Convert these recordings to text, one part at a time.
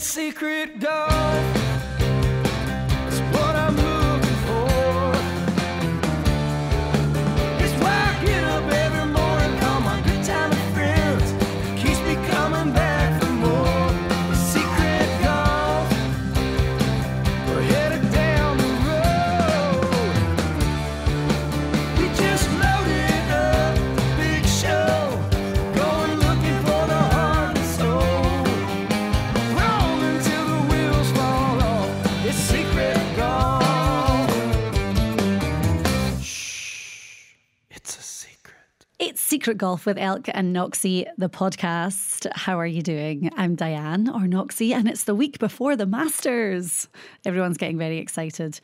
Secret golf. Secret Golf with Elk and Knoxy, the podcast. How are you doing? I'm Diane or Knoxy, and it's the week before the Masters. Everyone's getting very excited.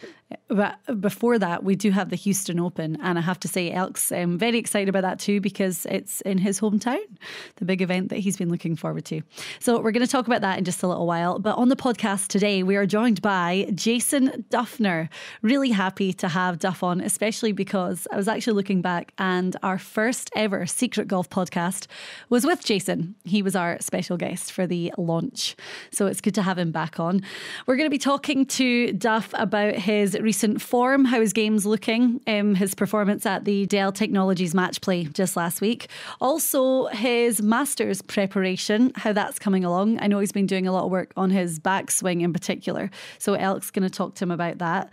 But before that, we do have the Houston Open, and I have to say, Elk's um, very excited about that too because it's in his hometown, the big event that he's been looking forward to. So, we're going to talk about that in just a little while. But on the podcast today, we are joined by Jason Dufner. Really happy to have Duff on, especially because I was actually looking back and our first ever Secret Golf podcast was with Jason. He was our special guest for the launch. So it's good to have him back on. We're going to be talking to Duff about his recent form, how his game's looking, um, his performance at the Dell Technologies match play just last week. Also, his Masters preparation, how that's coming along. I know he's been doing a lot of work on his backswing in particular. So Elk's going to talk to him about that.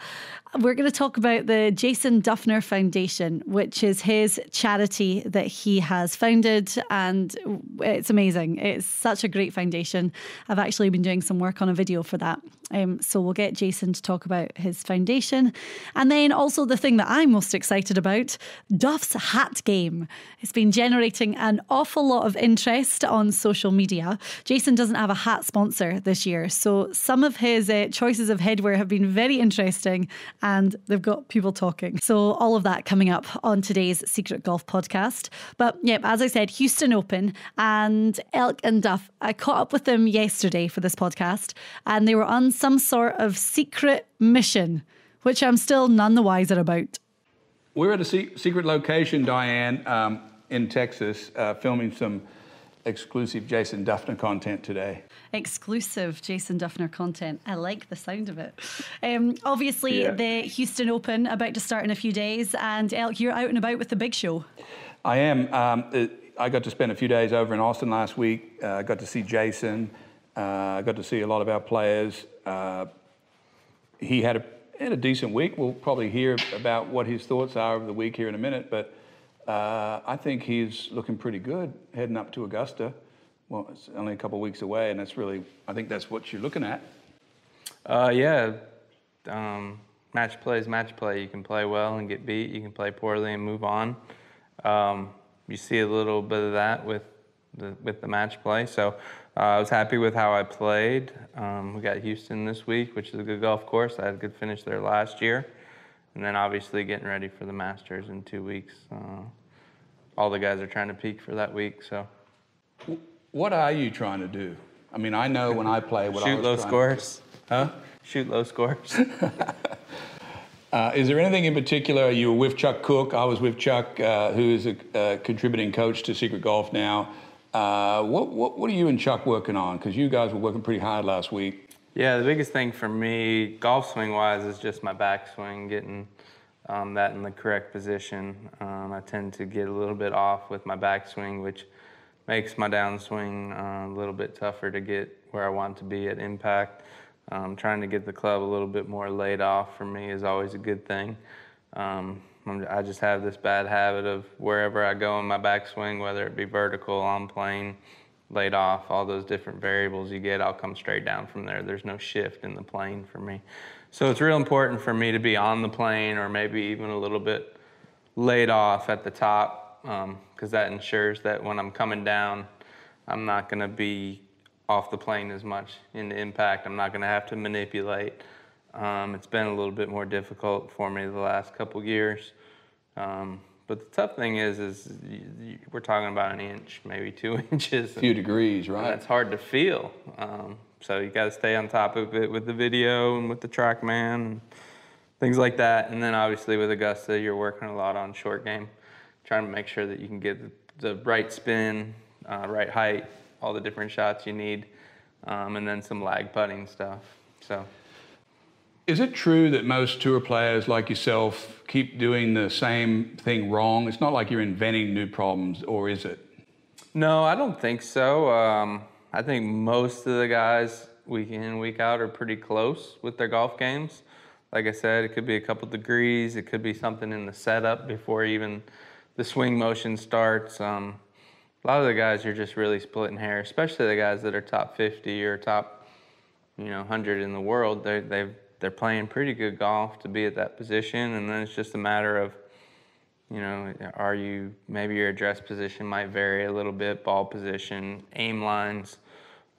We're going to talk about the Jason Dufner Foundation, which is his charity that he has founded. And it's amazing. It's such a great foundation. I've actually been doing some work on a video for that. Um, so we'll get Jason to talk about his foundation. And then also the thing that I'm most excited about Duff's hat game. It's been generating an awful lot of interest on social media. Jason doesn't have a hat sponsor this year. So some of his uh, choices of headwear have been very interesting and they've got people talking. So all of that coming up on today's Secret Golf podcast. But yep, as I said, Houston Open and Elk and Duff. I caught up with them yesterday for this podcast and they were on some sort of secret mission, which I'm still none the wiser about. We're at a se- secret location, Diane, um, in Texas, uh, filming some exclusive Jason Dufner content today. exclusive Jason Dufner content. I like the sound of it. Um, obviously, Yeah. the Houston Open about to start in a few days, and Elk, you're out and about with the big show. I am. Um, it, I got to spend a few days over in Austin last week. Uh, I got to see Jason. Uh, I got to see a lot of our players. Uh, he had a, had a decent week. We'll probably hear about what his thoughts are of the week here in a minute, but uh, I think he's looking pretty good heading up to Augusta. Well, it's only a couple weeks away, and that's really, I think that's what you're looking at. Uh, yeah. Um, match play is match play. You can play well and get beat. You can play poorly and move on. Um, you see a little bit of that with the with the match play. So uh, I was happy with how I played. Um, we got Houston this week, which is a good golf course. I had a good finish there last year, and then obviously getting ready for the Masters in two weeks. Uh, all the guys are trying to peak for that week. So What are you trying to do? I mean, I know when I play what I shoot was low scores. Huh? Shoot low scores. Uh, is there anything in particular? You were with Chuck Cook. I was with Chuck, uh, who is a uh, contributing coach to Secret Golf now. Uh, what, what, what are you and Chuck working on? Because you guys were working pretty hard last week. Yeah, the biggest thing for me, golf swing wise, is just my backswing, getting um, that in the correct position. Um, I tend to get a little bit off with my backswing, which makes my downswing uh, a little bit tougher to get where I want to be at impact. Um, trying to get the club a little bit more laid off for me is always a good thing. Um, I just have this bad habit of wherever I go in my backswing, whether it be vertical, on plane, laid off, all those different variables you get, I'll come straight down from there. There's no shift in the plane for me. So it's real important for me to be on the plane or maybe even a little bit laid off at the top because that ensures that when I'm coming down, I'm not going to be off the plane as much in the impact. I'm not going to have to manipulate. Um, it's been a little bit more difficult for me the last couple years. Um, but the tough thing is, is you, you, we're talking about an inch, maybe two inches. A few degrees, right? that's hard to feel. Um, so you got to stay on top of it with the video and with the TrackMan and things like that. And then obviously with Augusta, you're working a lot on short game, trying to make sure that you can get the, the right spin, uh, right height, all the different shots you need um, and then some lag putting stuff. So. Is it true that most tour players like yourself keep doing the same thing wrong? It's not like you're inventing new problems, or is it? No, I don't think so. Um, I think most of the guys week in, week out are pretty close with their golf games. Like I said, it could be a couple degrees, it could be something in the setup before even the swing motion starts. Um, a lot of the guys are just really splitting hair, especially the guys that are top 50 or top, you know, 100 in the world. They they they're playing pretty good golf to be at that position, and then it's just a matter of, you know, are you maybe your address position might vary a little bit, ball position, aim lines,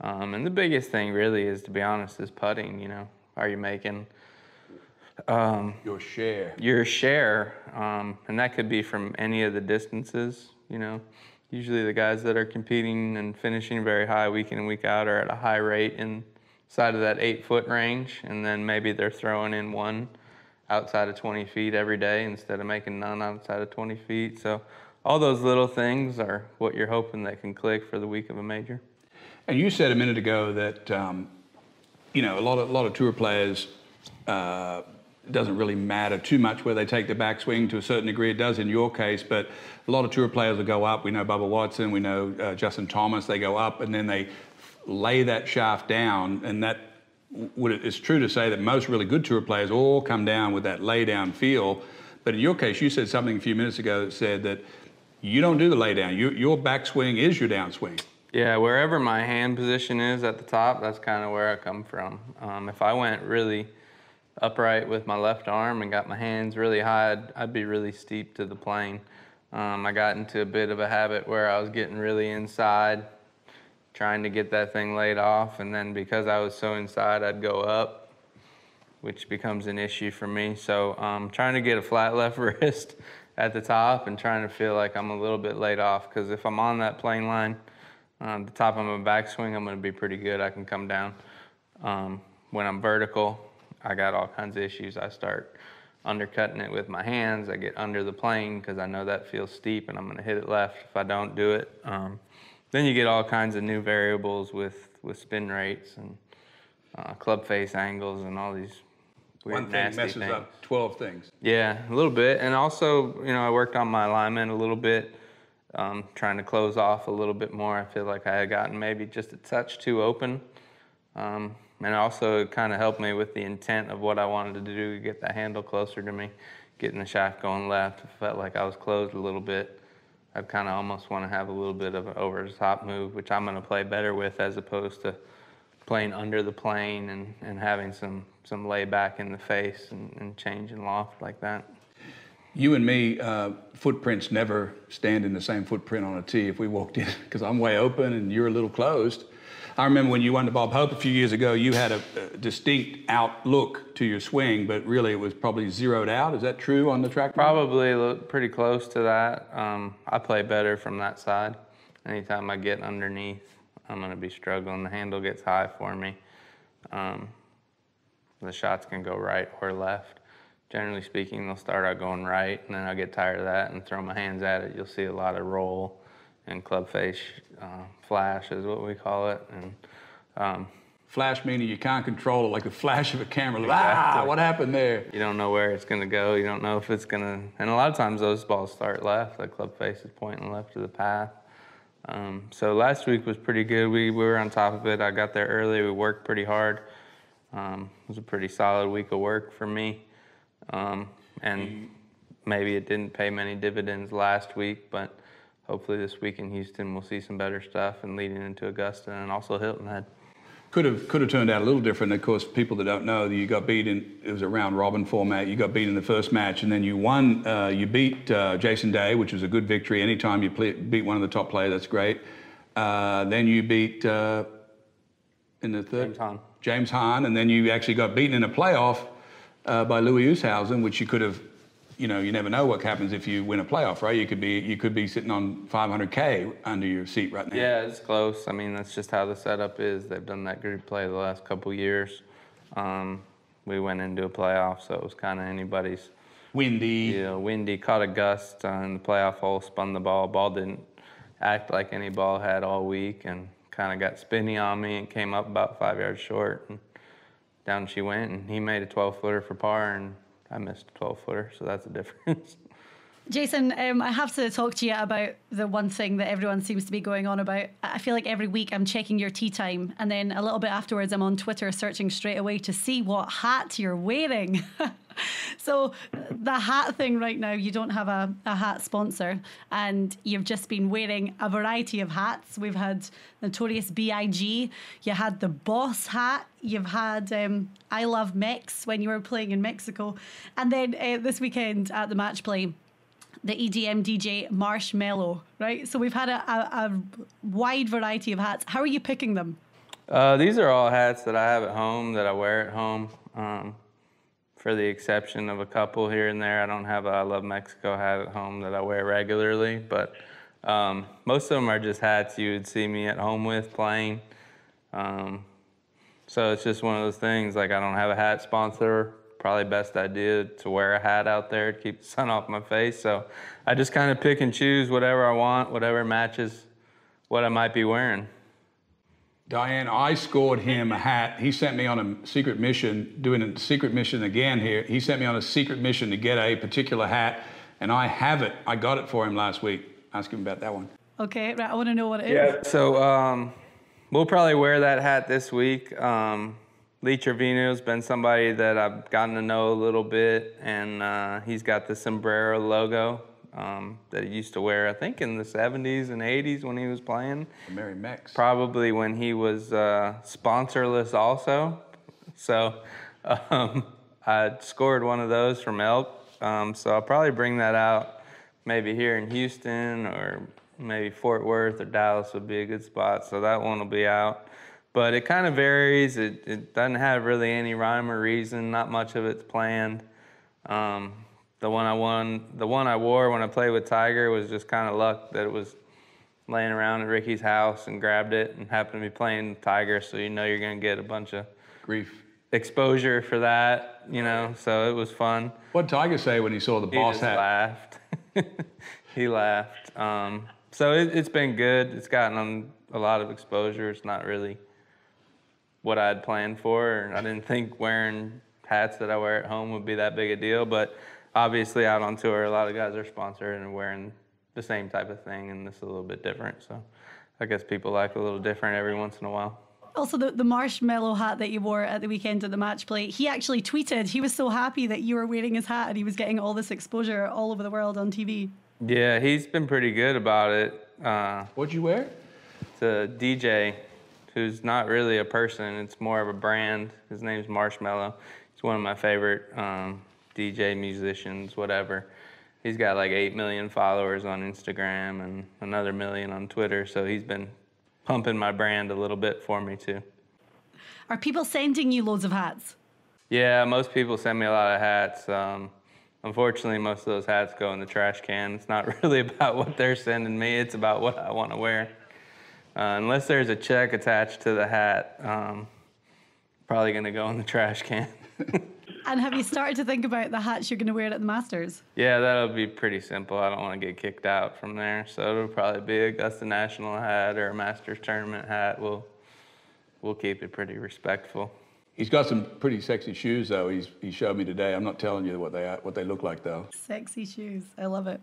um, and the biggest thing really is, to be honest, is putting. You know, are you making Your share. your share, um, and that could be from any of the distances. You know, usually the guys that are competing and finishing very high week in and week out are at a high rate inside of that eight foot range, and then maybe they're throwing in one outside of 20 feet every day instead of making none outside of 20 feet. So all those little things are what you're hoping that can click for the week of a major. And you said a minute ago that um, you know a lot of a lot of tour players. Uh, doesn't really matter too much where they take the backswing to a certain degree. It does in your case, but a lot of tour players will go up. We know Bubba Watson, we know uh, Justin Thomas. They go up and then they lay that shaft down, and that would it's true to say that most really good tour players all come down with that lay down feel. But in your case, you said something a few minutes ago that said that you don't do the lay down. You, your backswing is your downswing. Yeah, wherever my hand position is at the top, that's kind of where I come from. Um, if I went really upright with my left arm and got my hands really high, I'd, I'd be really steep to the plane. Um, I got into a bit of a habit where I was getting really inside, trying to get that thing laid off, and then because I was so inside, I'd go up, which becomes an issue for me. So um, trying to get a flat left wrist at the top and trying to feel like I'm a little bit laid off, because if I'm on that plane line, um, the top of my backswing, I'm going to be pretty good. I can come down. Um, when I'm vertical, I got all kinds of issues. I start undercutting it with my hands. I get under the plane because I know that feels steep and I'm going to hit it left if I don't do it. Um, then you get all kinds of new variables with, with spin rates and uh, club face angles and all these weird, One thing messes things. up 12 things. Yeah, a little bit. And also, you know, I worked on my alignment a little bit, um, trying to close off a little bit more. I feel like I had gotten maybe just a touch too open. Um, and also, it kind of helped me with the intent of what I wanted to do to get that handle closer to me, getting the shaft going left. I felt like I was closed a little bit. I'd kind of almost want to have a little bit of an over the top move, which I'm going to play better with as opposed to playing under the plane and, and having some, some layback in the face and, and change in loft like that. You and me, uh, footprints never stand in the same footprint on a tee if we walked in, because I'm way open and you're a little closed. I remember when you won to Bob Hope a few years ago, you had a, a distinct outlook to your swing, but really it was probably zeroed out. Is that true on the track? Probably look pretty close to that. Um, I play better from that side. Anytime I get underneath, I'm going to be struggling. The handle gets high for me. Um, the shots can go right or left. Generally speaking, they'll start out going right, and then I'll get tired of that and throw my hands at it. You'll see a lot of roll and club face uh, flash, is what we call it. And um, Flash meaning you can't control it, like the flash of a camera. Like, ah, what happened there? you don't know where it's going to go. You don't know if it's going to. And a lot of times those balls start left. The club face is pointing left of the path. Um, so last week was pretty good. We, we were on top of it. I got there early. We worked pretty hard. Um, it was a pretty solid week of work for me. Um, and maybe it didn't pay many dividends last week, but hopefully this week in Houston we'll see some better stuff and leading into Augusta and also Hilton Head. Could have could have turned out a little different. Of course, people that don't know, you got beat in it was a round robin format. You got beat in the first match, and then you won. Uh, you beat uh, Jason Day, which was a good victory. Anytime you play, beat one of the top players, that's great. Uh, then you beat uh, in the third James Hahn. James Hahn, and then you actually got beaten in a playoff uh, by Louis Oosthuizen, which you could have. You know, you never know what happens if you win a playoff, right? You could be you could be sitting on 500k under your seat right now. Yeah, it's close. I mean, that's just how the setup is. They've done that group play the last couple years. Um, we went into a playoff, so it was kind of anybody's. Windy. Yeah, windy, caught a gust uh, in the playoff hole, spun the ball. Ball didn't act like any ball had all week, and kind of got spinny on me and came up about five yards short. And down she went, and he made a 12 footer for par, and I missed a 12 footer, so that's the difference. Jason, um, I have to talk to you about the one thing that everyone seems to be going on about. I feel like every week I'm checking your tee time, and then a little bit afterwards, I'm on Twitter searching straight away to see what hat you're wearing. so, the hat thing right now, you don't have a, a hat sponsor, and you've just been wearing a variety of hats. We've had Notorious B.I.G., you had the Boss hat, you've had um, I Love Mex when you were playing in Mexico, and then uh, this weekend at the match play the EDM DJ Marshmello, right? So we've had a, a, a, wide variety of hats. How are you picking them? Uh, these are all hats that I have at home that I wear at home. Um, for the exception of a couple here and there, I don't have a I Love Mexico hat at home that I wear regularly, but um, most of them are just hats you would see me at home with playing. Um, so it's just one of those things. Like I don't have a hat sponsor probably best idea to wear a hat out there to keep the sun off my face. So I just kind of pick and choose whatever I want, whatever matches what I might be wearing. Diane, I scored him a hat. He sent me on a secret mission, doing a secret mission again here. He sent me on a secret mission to get a particular hat, and I have it. I got it for him last week. Ask him about that one. Okay, right. I want to know what it yeah. is. So um, we'll probably wear that hat this week. Um, Lee Trevino's been somebody that I've gotten to know a little bit, and uh, he's got the sombrero logo um, that he used to wear, I think, in the 70s and 80s when he was playing. Mary Mex. Probably when he was uh, sponsorless, also. So um, I scored one of those from Elk. Um, so I'll probably bring that out maybe here in Houston or maybe Fort Worth or Dallas would be a good spot. So that one will be out but it kind of varies. It, it doesn't have really any rhyme or reason. Not much of it's planned. Um, the one I won, the one I wore when I played with Tiger was just kind of luck that it was laying around at Ricky's house and grabbed it and happened to be playing Tiger, so you know you're gonna get a bunch of grief exposure for that, you know. So it was fun. What Tiger say when he saw the he boss just hat? Laughed. he laughed. Um, so it, has been good. It's gotten a lot of exposure. It's not really what I had planned for. And I didn't think wearing hats that I wear at home would be that big a deal, but obviously out on tour, a lot of guys are sponsored and wearing the same type of thing, and this is a little bit different. So I guess people like a little different every once in a while. Also, the, the Marshmello hat that you wore at the weekend at the match play, he actually tweeted he was so happy that you were wearing his hat and he was getting all this exposure all over the world on TV. Yeah, he's been pretty good about it. Uh, What'd you wear? It's a DJ who's not really a person. It's more of a brand. His name's Marshmello. He's one of my favorite um, DJ musicians, whatever. He's got like 8 million followers on Instagram and another million on Twitter. So he's been pumping my brand a little bit for me too. Are people sending you loads of hats? Yeah, most people send me a lot of hats. Um, unfortunately, most of those hats go in the trash can. It's not really about what they're sending me, it's about what I want to wear. Uh, unless there's a check attached to the hat, um, probably going to go in the trash can. and have you started to think about the hats you're going to wear at the Masters? Yeah, that'll be pretty simple. I don't want to get kicked out from there, so it'll probably be a Augusta National hat or a Masters tournament hat. We'll we'll keep it pretty respectful. He's got some pretty sexy shoes, though. He's, he showed me today. I'm not telling you what they are, what they look like, though. Sexy shoes. I love it.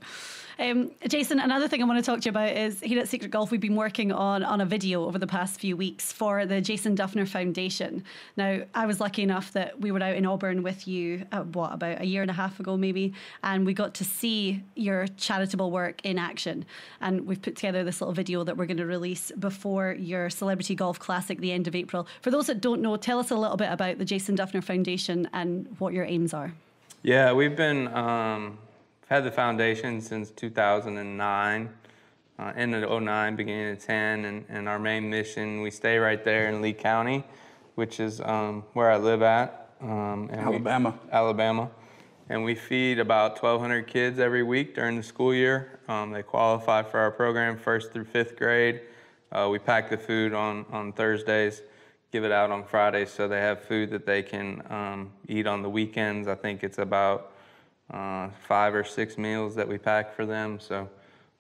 Um, Jason, another thing I want to talk to you about is here at Secret Golf, we've been working on, on a video over the past few weeks for the Jason Dufner Foundation. Now, I was lucky enough that we were out in Auburn with you, uh, what, about a year and a half ago, maybe, and we got to see your charitable work in action. And we've put together this little video that we're going to release before your Celebrity Golf Classic, the end of April. For those that don't know, tell us a little bit about the Jason Dufner Foundation and what your aims are. Yeah, we've been um, had the foundation since 2009, uh, end of 09, beginning of 10, and, and our main mission we stay right there in Lee County, which is um, where I live at. Um, Alabama. We, Alabama. And we feed about 1,200 kids every week during the school year. Um, they qualify for our program first through fifth grade. Uh, we pack the food on, on Thursdays give it out on Fridays so they have food that they can um, eat on the weekends. I think it's about uh, five or six meals that we pack for them. So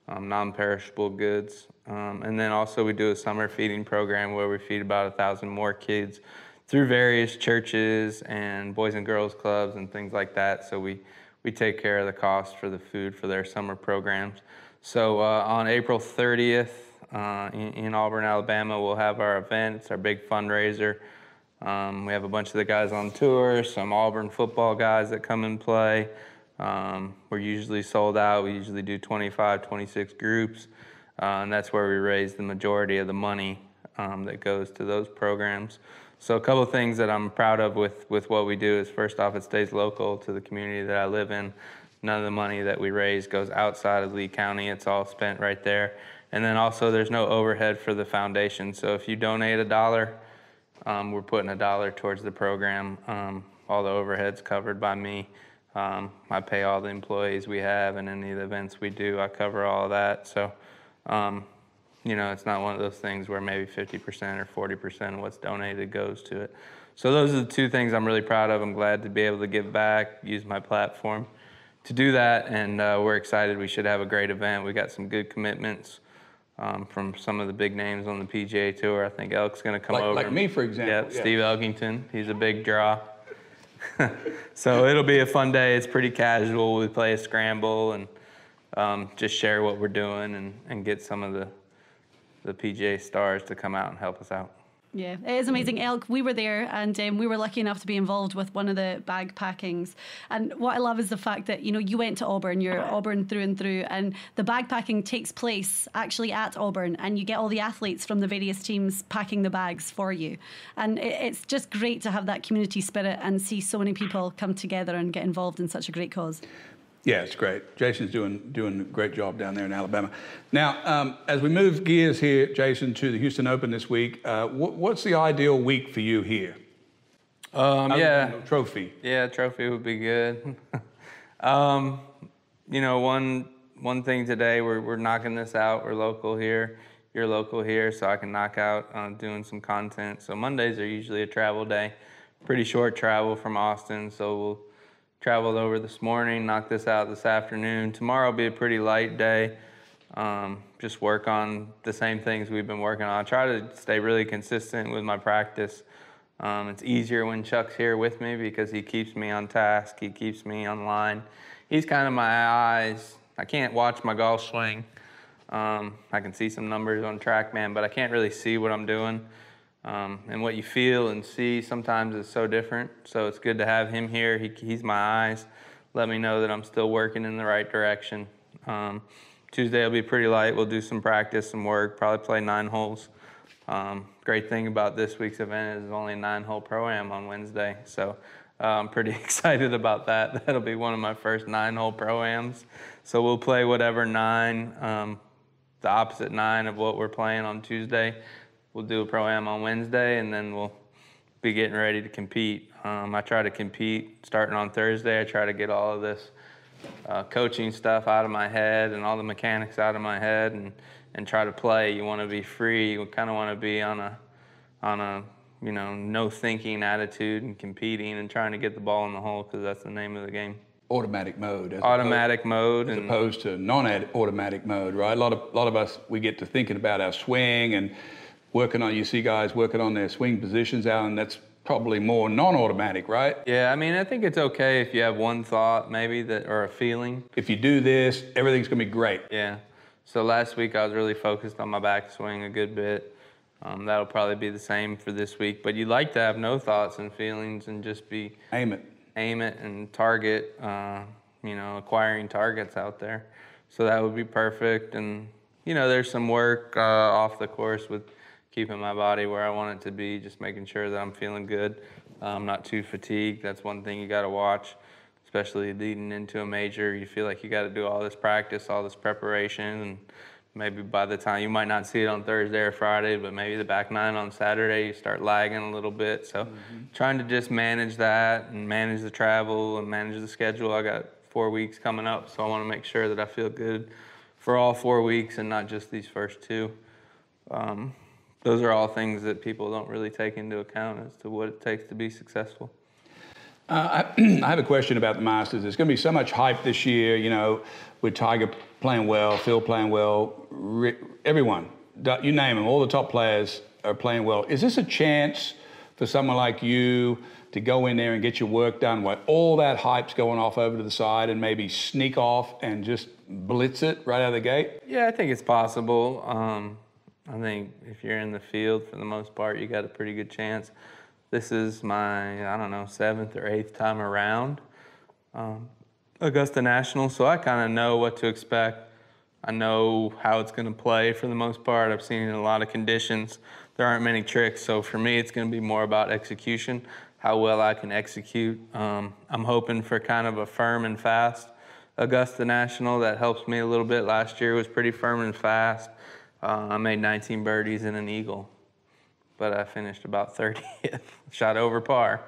um, non-perishable goods. Um, and then also we do a summer feeding program where we feed about a thousand more kids through various churches and boys and girls clubs and things like that. So we, we take care of the cost for the food for their summer programs. So uh, on April 30th uh, in, in Auburn, Alabama, we'll have our event. It's our big fundraiser. Um, we have a bunch of the guys on tour, some Auburn football guys that come and play. Um, we're usually sold out. We usually do 25, 26 groups, uh, and that's where we raise the majority of the money um, that goes to those programs. So a couple things that I'm proud of with, with what we do is first off, it stays local to the community that I live in. None of the money that we raise goes outside of Lee County. It's all spent right there. And then also there's no overhead for the foundation. So if you donate a dollar, um, we're putting a dollar towards the program. Um, all the overhead's covered by me. Um, I pay all the employees we have and any of the events we do, I cover all of that. So, um, you know, it's not one of those things where maybe 50% or 40% of what's donated goes to it. So those are the two things I'm really proud of. I'm glad to be able to give back, use my platform to do that, and uh, we're excited. We should have a great event. We got some good commitments um, from some of the big names on the PGA Tour. I think Elk's going to come Like- over. like me, for example, Yep, yeah. Steve Elkington. He's a big draw. so it'll be a fun day. It's pretty casual. We play a scramble and um, just share what we're doing and, and get some of the the PGA stars to come out and help us out. Yeah, it is amazing. Elk, we were there and um, we were lucky enough to be involved with one of the bag packings. And what I love is the fact that, you know, you went to Auburn, you're Auburn through and through, and the bag packing takes place actually at Auburn, and you get all the athletes from the various teams packing the bags for you. And it, it's just great to have that community spirit and see so many people come together and get involved in such a great cause. Yeah, it's great. Jason's doing doing a great job down there in Alabama. Now, um, as we move gears here, Jason, to the Houston Open this week, uh, what, what's the ideal week for you here? Um, yeah, trophy. Yeah, trophy would be good. um, you know, one one thing today, we're we're knocking this out. We're local here. You're local here, so I can knock out uh, doing some content. So Mondays are usually a travel day, pretty short travel from Austin. So we'll travel over this morning, knock this out this afternoon. Tomorrow will be a pretty light day. Um, just work on the same things we've been working on. I try to stay really consistent with my practice. Um, it's easier when Chuck's here with me because he keeps me on task. He keeps me on line. He's kind of my eyes. I can't watch my golf swing. Um, I can see some numbers on TrackMan, but I can't really see what I'm doing. Um, and what you feel and see sometimes is so different. So it's good to have him here. He, he's my eyes. Let me know that I'm still working in the right direction. Um, Tuesday will be pretty light. We'll do some practice, some work, probably play nine holes. Um, great thing about this week's event is only a nine hole pro am on Wednesday. So uh, I'm pretty excited about that. That'll be one of my first nine hole pro ams. So we'll play whatever nine, um, the opposite nine of what we're playing on Tuesday. We'll do a pro am on Wednesday and then we'll be getting ready to compete. Um, I try to compete starting on Thursday. I try to get all of this uh, coaching stuff out of my head and all the mechanics out of my head and, and try to play. You want to be free. You kind of want to be on a on a you know no thinking attitude and competing and trying to get the ball in the hole because that's the name of the game. Automatic mode. Automatic mode as opposed to non-automatic mode, right? A lot of a lot of us we get to thinking about our swing and working on. You see guys working on their swing positions out, and that's probably more non-automatic, right? yeah, I mean I think it's okay if you have one thought maybe that or a feeling. If you do this, everything's gonna be great. Yeah. So last week I was really focused on my backswing a good bit. Um, that'll probably be the same for this week. But you'd like to have no thoughts and feelings and just be Aim it. aim it and target, uh, you know, acquiring targets out there. So that would be perfect. And, you know, there's some work uh, off the course with keeping my body where I want it to be, just making sure that I'm feeling good. I'm not too fatigued. That's one thing you got to watch, especially leading into a major. You feel like you got to do all this practice, all this preparation, and maybe by the time you might not see it on Thursday or Friday, but maybe the back nine on Saturday, you start lagging a little bit. So trying to just manage that and manage the travel and manage the schedule. I got four weeks coming up, so I want to make sure that I feel good for all four weeks and not just these first two. Um, those are all things that people don't really take into account as to what it takes to be successful. Uh, I, I have a question about the Masters. There's going to be so much hype this year, you know, with Tiger playing well, Phil playing well, Rick, everyone, you name them, all the top players are playing well. Is this a chance for someone like you to go in there and get your work done while all that hype's going off over to the side and maybe sneak off and just blitz it right out of the gate? Yeah, I think it's possible. Um, I think if you're in the field for the most part, you got a pretty good chance. This is my, I don't know, seventh or eighth time around um, Augusta National, so I kind of know what to expect. I know how it's going to play for the most part. I've seen it in a lot of conditions. There aren't many tricks, so for me, it's going to be more about execution, how well I can execute. Um, I'm hoping for kind of a firm and fast Augusta National. That helps me a little bit. Last year was pretty firm and fast. Uh, I made 19 birdies and an eagle, but I finished about 30th, shot over par.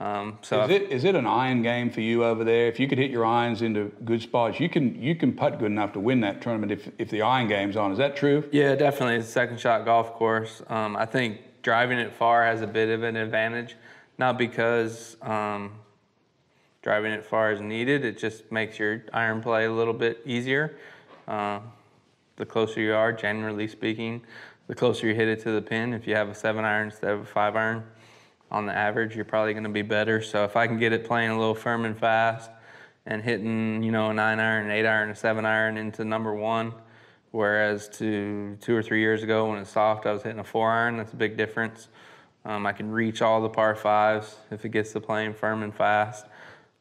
Um, so is it is it an iron game for you over there? If you could hit your irons into good spots, you can you can putt good enough to win that tournament if if the iron game's on. Is that true? Yeah, definitely. It's a second shot golf course. Um, I think driving it far has a bit of an advantage, not because um, driving it far is needed. It just makes your iron play a little bit easier. Uh, the closer you are, generally speaking, the closer you hit it to the pin. If you have a seven iron instead of a five iron, on the average, you're probably going to be better. So if I can get it playing a little firm and fast and hitting, you know, a nine iron, an eight iron, a seven iron into number one, whereas to two or three years ago when it's soft, I was hitting a four iron. That's a big difference. Um, I can reach all the par fives if it gets to playing firm and fast.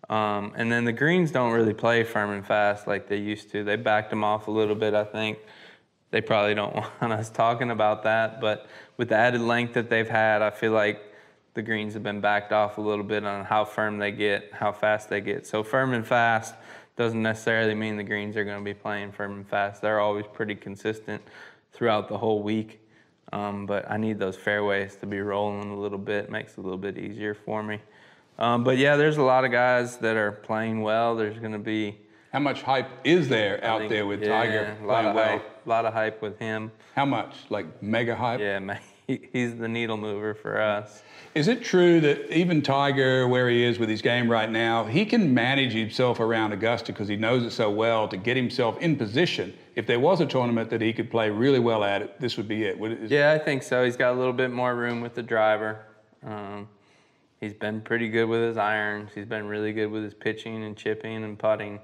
Um, and then the greens don't really play firm and fast like they used to. They backed them off a little bit, I think. They probably don't want us talking about that, but with the added length that they've had, I feel like the greens have been backed off a little bit on how firm they get, how fast they get. So firm and fast doesn't necessarily mean the greens are going to be playing firm and fast. They're always pretty consistent throughout the whole week. Um, but I need those fairways to be rolling a little bit. Makes it a little bit easier for me. Um, but yeah, there's a lot of guys that are playing well. There's going to be. How much hype is there out think, there with yeah, Tiger a lot of well? Hype, a lot of hype with him. How much? Like mega hype? Yeah, he's the needle mover for us. Is it true that even Tiger, where he is with his game right now, he can manage himself around Augusta because he knows it so well to get himself in position? If there was a tournament that he could play really well at, it, this would be it. Is yeah, I think so. He's got a little bit more room with the driver. Um, he's been pretty good with his irons. He's been really good with his pitching and chipping and putting.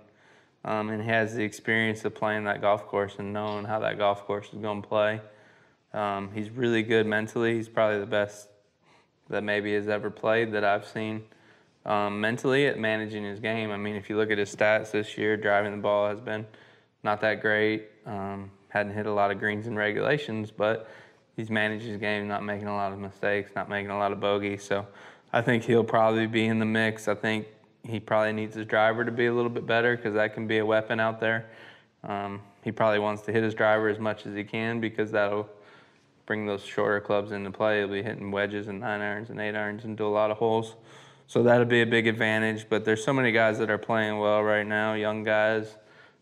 Um, and he has the experience of playing that golf course and knowing how that golf course is going to play. Um, he's really good mentally. He's probably the best that maybe has ever played that I've seen um, mentally at managing his game. I mean, if you look at his stats this year, driving the ball has been not that great. Um, hadn't hit a lot of greens and regulations, but he's managed his game, not making a lot of mistakes, not making a lot of bogeys. So I think he'll probably be in the mix. I think he probably needs his driver to be a little bit better because that can be a weapon out there. Um, he probably wants to hit his driver as much as he can because that'll bring those shorter clubs into play. He'll be hitting wedges and nine irons and eight irons into a lot of holes. So that'll be a big advantage. But there's so many guys that are playing well right now, young guys.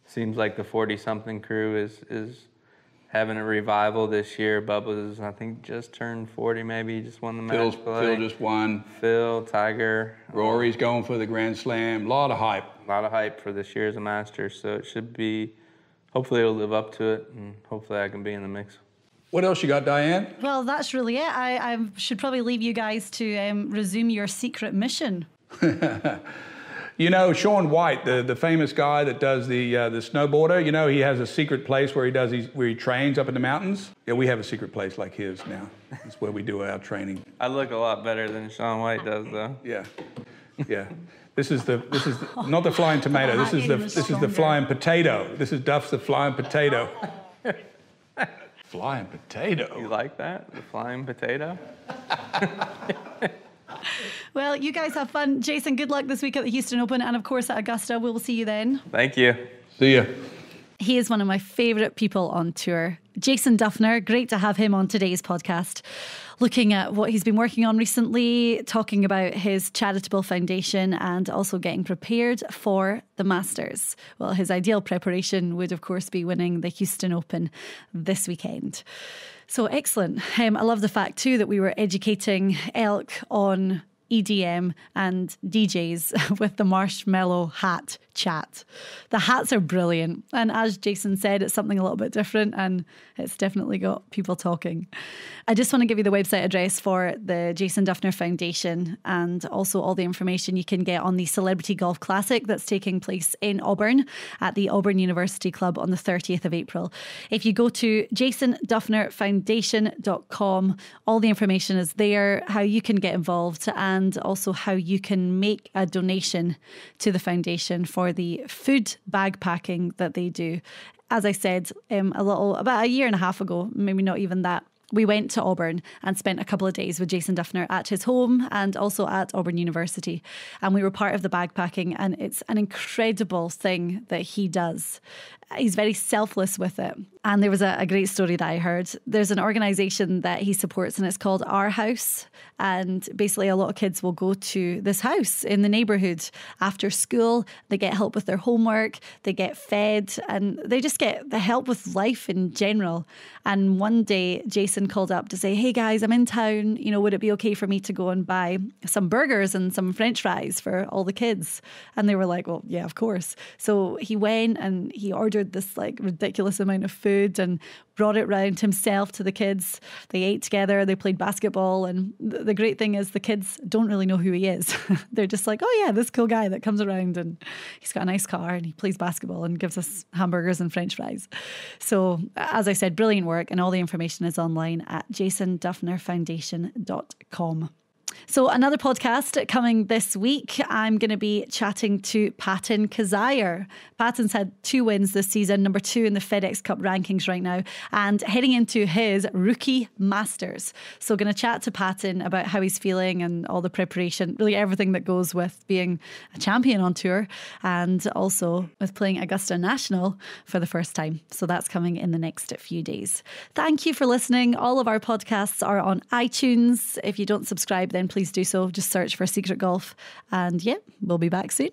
Seems like the 40 something crew is is having a revival this year. Bubba's, I think, just turned 40 maybe. He just won the Phil's, match play. Phil just won. Phil, Tiger. Rory's going for the Grand Slam. A lot of hype. A lot of hype for this year as a Masters. So it should be, hopefully it'll live up to it, and hopefully I can be in the mix. What else you got, Diane? Well, that's really it. I, I should probably leave you guys to um, resume your secret mission. you know, Shaun White, the, the famous guy that does the uh, the snowboarder. You know, he has a secret place where he does his, where he trains up in the mountains. Yeah, we have a secret place like his now. That's where we do our training. I look a lot better than Shaun White does, though. Yeah, yeah. This is the this is the, not the flying tomato. This is the this is the flying potato. This is Duff's the flying potato. Flying potato. You like that? The flying potato? well, you guys have fun. Jason, good luck this week at the Houston Open and, of course, at Augusta. We'll see you then. Thank you. See you. He is one of my favourite people on tour. Jason Dufner, great to have him on today's podcast looking at what he's been working on recently, talking about his charitable foundation, and also getting prepared for the Masters. Well, his ideal preparation would, of course, be winning the Houston Open this weekend. So excellent. Um, I love the fact, too, that we were educating Elk on EDM and DJs with the Marshmello hat chat. The hats are brilliant. And as Jason said, it's something a little bit different and it's definitely got people talking. I just want to give you the website address for the Jason Dufner Foundation and also all the information you can get on the Celebrity Golf Classic that's taking place in Auburn at the Auburn University Club on the 30th of April. If you go to jasondufnerfoundation.com, all the information is there, how you can get involved, and also how you can make a donation to the foundation for the food bag packing that they do. As I said, um, a little about a year and a half ago, maybe not even that, we went to Auburn and spent a couple of days with Jason Dufner at his home and also at Auburn University. And we were part of the bagpacking, and it's an incredible thing that he does. He's very selfless with it. And there was a, a great story that I heard. There's an organisation that he supports, and it's called Our House. And basically, a lot of kids will go to this house in the neighbourhood after school. They get help with their homework, they get fed, and they just get the help with life in general. And one day, Jason called up to say, Hey guys, I'm in town. You know, would it be okay for me to go and buy some burgers and some french fries for all the kids? And they were like, Well, yeah, of course. So he went and he ordered this like ridiculous amount of food and brought it round himself to the kids. They ate together, they played basketball. And th- the great thing is, the kids don't really know who he is. They're just like, Oh, yeah, this cool guy that comes around and he's got a nice car and he plays basketball and gives us hamburgers and french fries. So, as I said, brilliant work. And all the information is online at jasondufnerfoundation.com. So, another podcast coming this week. I'm going to be chatting to Patton Kizzire. Patton's had two wins this season, number two in the FedEx Cup rankings right now, and heading into his rookie masters. So, going to chat to Patton about how he's feeling and all the preparation, really everything that goes with being a champion on tour and also with playing Augusta National for the first time. So, that's coming in the next few days. Thank you for listening. All of our podcasts are on iTunes. If you don't subscribe, then please do so. Just search for Secret Golf. And yeah, we'll be back soon.